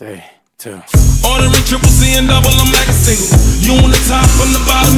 Three, two. Ordering triple C and double, I'm like a single. You on the top, the bottom.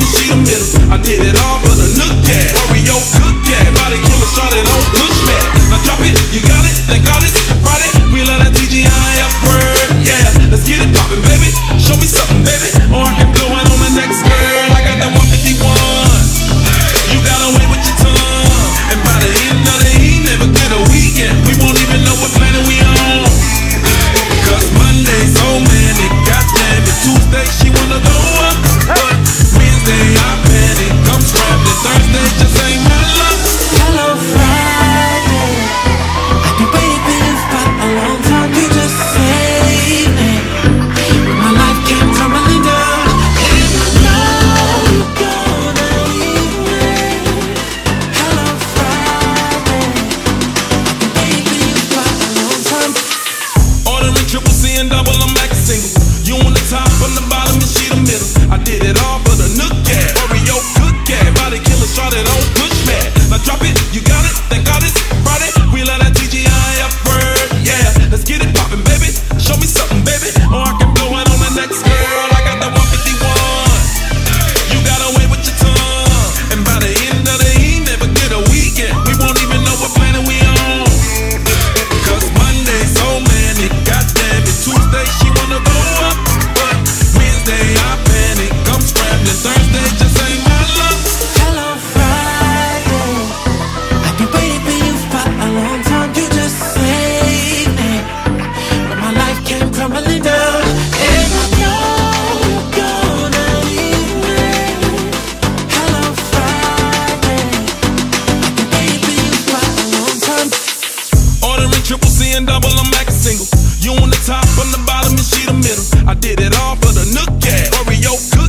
Triple C and double, I'm like a single. You on the top, on the bottom, and she the middle. I did it all for the nook at Oreo.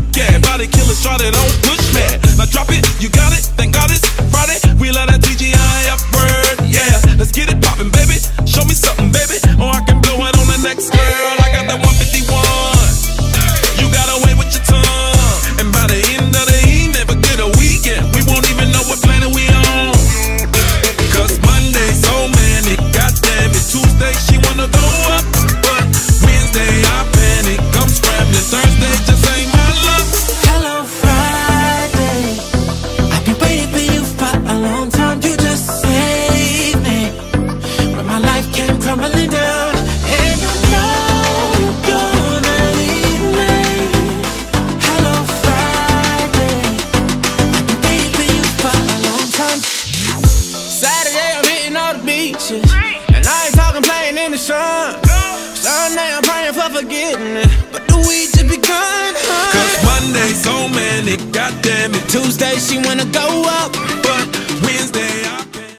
forgetting but the weed just be Huh? Cause Monday's so manic, goddamn it. Tuesday she wanna go up, but Wednesday.